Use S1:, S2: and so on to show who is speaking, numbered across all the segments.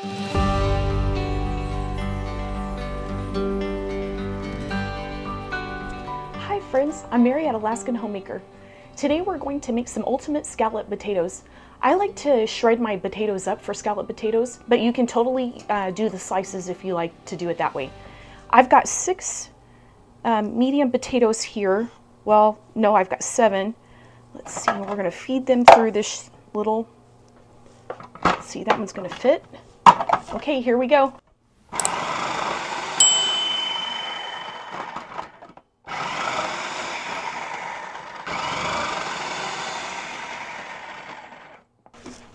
S1: Hi friends, I'm Mary at Alaskan Homemaker. Today we're going to make some ultimate scallop potatoes. I like to shred my potatoes up for scallop potatoes, but you can totally uh, do the slices if you like to do it that way. I've got six um, medium potatoes here. Well, no, I've got seven. Let's see, we're gonna feed them through this little, let's see, that one's gonna fit. Okay, here we go.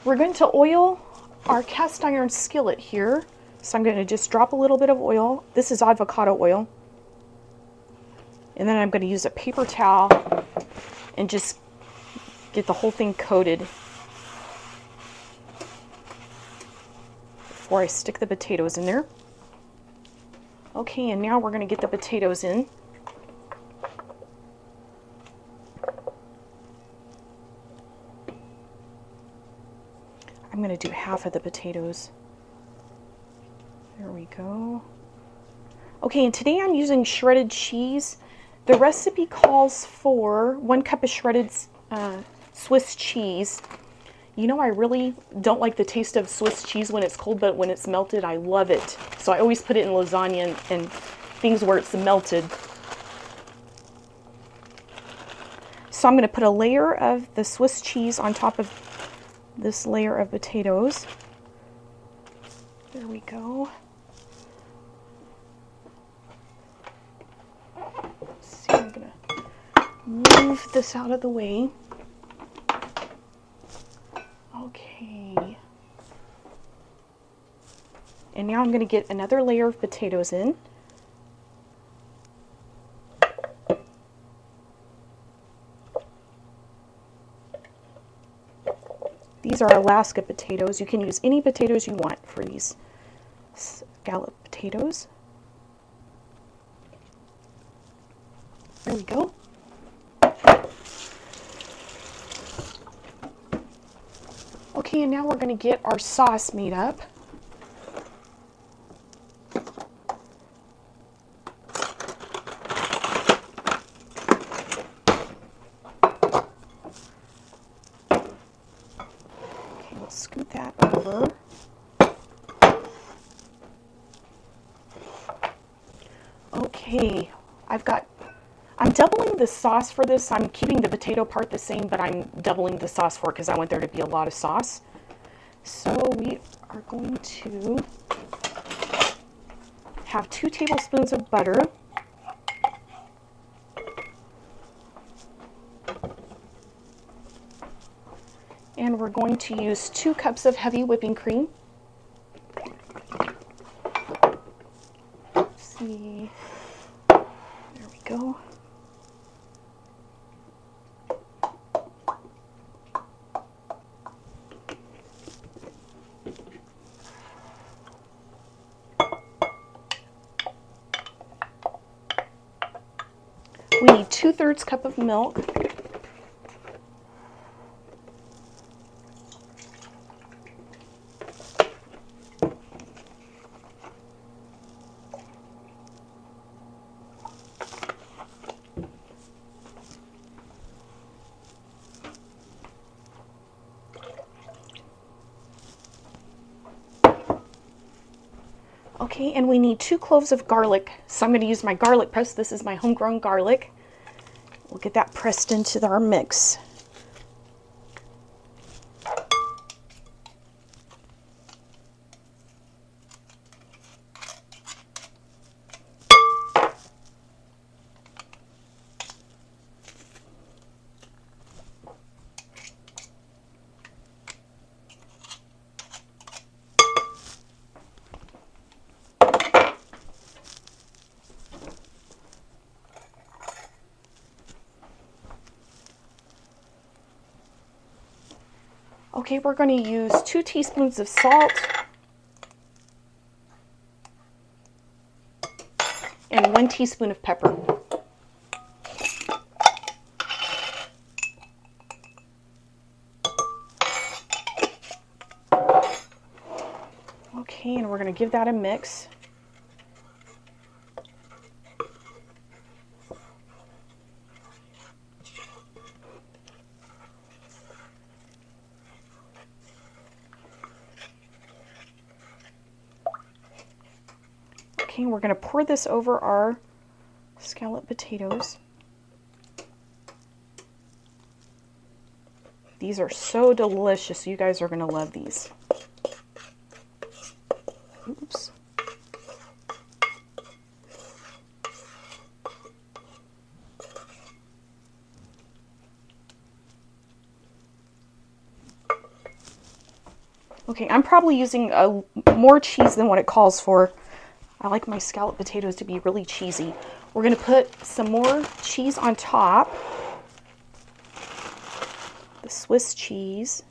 S1: We're going to oil our cast iron skillet here. So I'm going to just drop a little bit of oil. This is avocado oil. And then I'm going to use a paper towel and just get the whole thing coated before I stick the potatoes in there. Okay, and now we're going to get the potatoes in. I'm going to do half of the potatoes. There we go. Okay, and today I'm using shredded cheese. The recipe calls for one cup of shredded uh, Swiss cheese. You know, I really don't like the taste of Swiss cheese when it's cold, but when it's melted, I love it. So I always put it in lasagna and, and things where it's melted. So I'm going to put a layer of the Swiss cheese on top of this layer of potatoes. There we go. Let's see, I'm gonna move this out of the way. Okay. And now I'm gonna get another layer of potatoes in. These are Alaska potatoes. You can use any potatoes you want for these scallop potatoes. There we go. Okay, and now we're going to get our sauce made up. Scoot that over. Okay, I've got, I'm doubling the sauce for this. I'm keeping the potato part the same, but I'm doubling the sauce for it because I want there to be a lot of sauce. So we are going to have two tablespoons of butter. And we're going to use two cups of heavy whipping cream. Let's see. There we go. We need two thirds cup of milk. Okay, and we need two cloves of garlic. So I'm going to use my garlic press. This is my homegrown garlic. We'll get that pressed into our mix. Okay, we're going to use two teaspoons of salt and one teaspoon of pepper. Okay, and we're going to give that a mix. Okay, we're going to pour this over our scallop potatoes. These are so delicious. You guys are going to love these. Oops. Okay, I'm probably using a, more cheese than what it calls for. I like my scallop potatoes to be really cheesy. We're going to put some more cheese on top. The Swiss cheese.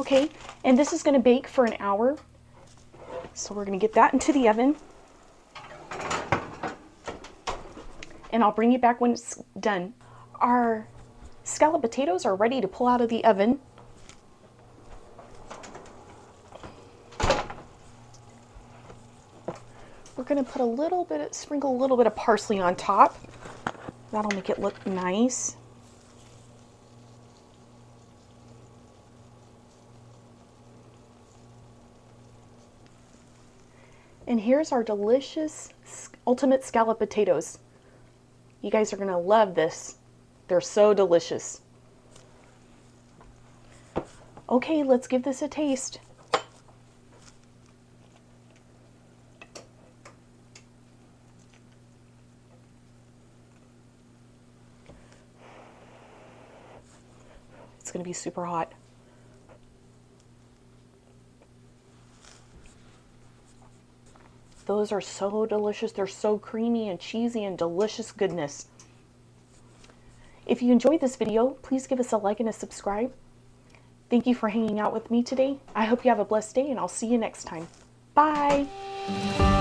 S1: Okay, and this is going to bake for an hour. So we're going to get that into the oven. And I'll bring you back when it's done. Our scallop potatoes are ready to pull out of the oven. We're going to put a little bit, sprinkle a little bit of parsley on top. That'll make it look nice. And here's our delicious ultimate scallop potatoes. You guys are going to love this. They're so delicious. Okay, let's give this a taste. It's going to be super hot. Those are so delicious. They're so creamy and cheesy and delicious goodness. If you enjoyed this video, please give us a like and a subscribe. Thank you for hanging out with me today. I hope you have a blessed day and I'll see you next time. Bye!